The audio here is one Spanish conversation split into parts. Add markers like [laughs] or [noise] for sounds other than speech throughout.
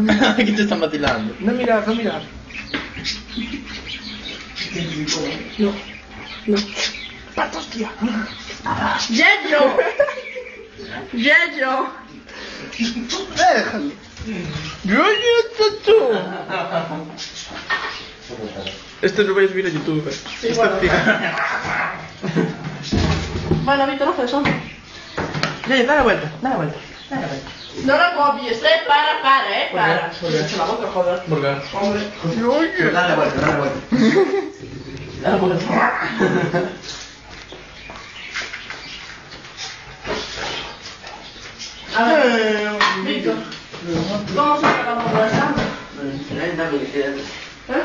vive. Aquí [laughs] te están vacilando. No mirar, no mirar. No, no. ¡Pato, hostia! Yello, Yello. Déjalo. Yo tú. Esto lo voy a subir a YouTube. eh. Sí, Esta bueno. Bueno, Víctor, no fue eso. Ya, ya, dale vuelta, dale vuelta. Dale vuelta. No lo copies, eh. Para, para, eh. Para. ¿Por qué? La boca, joder. ¿Por qué? Hombre. Oye. Dale vuelta, dale vuelta. [laughs] Dale, vuelta. A ver, Eh, Víctor, ¿cómo se quede. ¿Eh?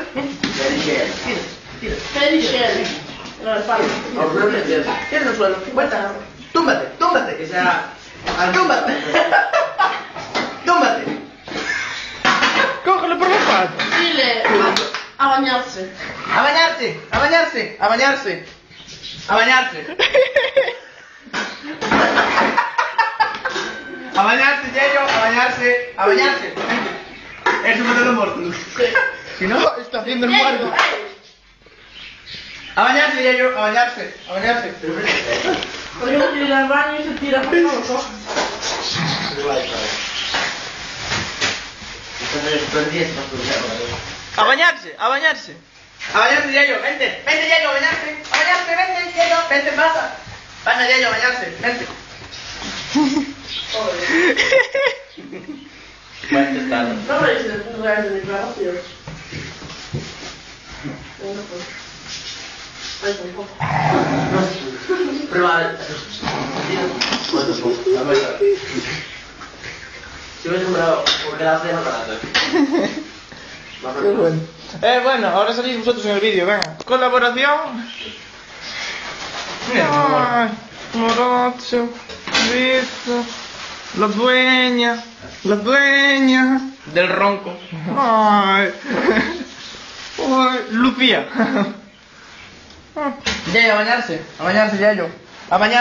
Shelly. No, en el suelo. Vuelta. Túmbate, túmbate. Que sea. Túmbate. Túmbate. Cógelo por la pata. Dile a, bañarse. A bañarse, a bañarse, a bañarse. A bañarse. A bañarse, Yello, a bañarse, a bañarse. Es un modelo muerto. Si no, está haciendo el muerto. A bañarse, Yello, a bañarse, a bañarse. Quiere ir al baño y se tira por los ojos. A bañarse, a bañarse. A bañarse, Yello, vente, vente, Yello, a bañarse, a bañarse, vente, Yello, vente, pasa. Vaya, Yello, a bañarse, vente. Bueno. No me dices lugares de declaración. Venga, pues. Ay, un poco. Prueba. Bueno. Eh, bueno, ahora salís vosotros en el vídeo, venga. Colaboración. Ay, Morocho, Vito, la dueña, la dueña del ronco. Ay, Ay Lucía. Yayo, a bañarse, a bañarse, Yayo. A bañarse.